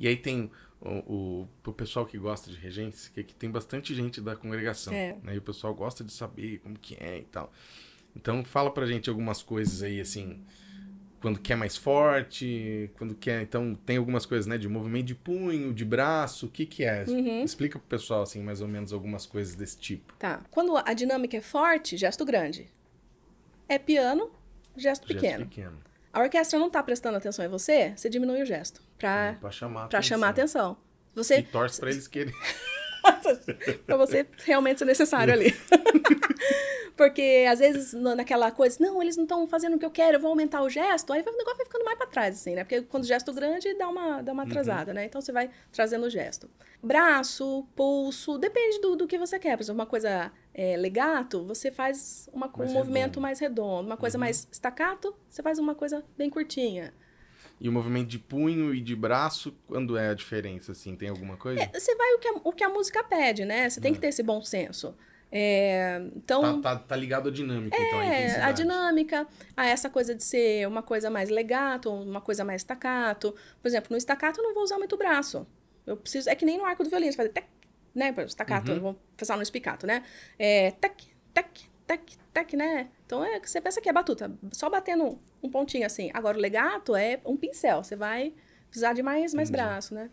E aí tem o, o pro pessoal que gosta de regência, que aqui tem bastante gente da congregação. É. Né? E o pessoal gosta de saber como que é e tal. Então fala pra gente algumas coisas aí, assim, quando quer mais forte, quando quer. Então tem algumas coisas, né? De movimento de punho, de braço, o que que é? Uhum. Explica pro pessoal, assim, mais ou menos algumas coisas desse tipo. Tá. Quando a dinâmica é forte, gesto grande. É piano, gesto pequeno. Gesto pequeno. A orquestra não tá prestando atenção em você, você diminui o gesto. Pra, Pra chamar a pra chamar a atenção. E Você, torce pra eles querem. pra você realmente ser necessário ali. Porque às vezes naquela coisa, não, eles não estão fazendo o que eu quero, eu vou aumentar o gesto, aí o negócio vai ficando mais pra trás, assim, né? Porque quando o gesto grande dá uma, dá uma atrasada, né? Então você vai trazendo o gesto. Braço, pulso, depende do, do que você quer. Por exemplo, uma coisa é, legato, você faz uma, um Mais movimento redondo. mais redondo. Uma coisa mais staccato, você faz uma coisa bem curtinha. E o movimento de punho e de braço, quando é a diferença, assim? Tem alguma coisa? É, você vai o que, a, o que a música pede, né? Você tem que ter esse bom senso. É, então, Tá, tá, tá ligado à dinâmica, então, a É, a dinâmica, a essa coisa de ser uma coisa mais legato, uma coisa mais staccato. Por exemplo, no staccato eu não vou usar muito o braço. Eu preciso, é que nem no arco do violino, você faz tec, né, por staccato, Uhum. vamos pensar no espicato, né? É tec, tec, tec, tec, né? Então é, você pensa que é batuta, só batendo um pontinho assim. Agora o legato é um pincel, você vai precisar de mais mais Entendi. braço, né?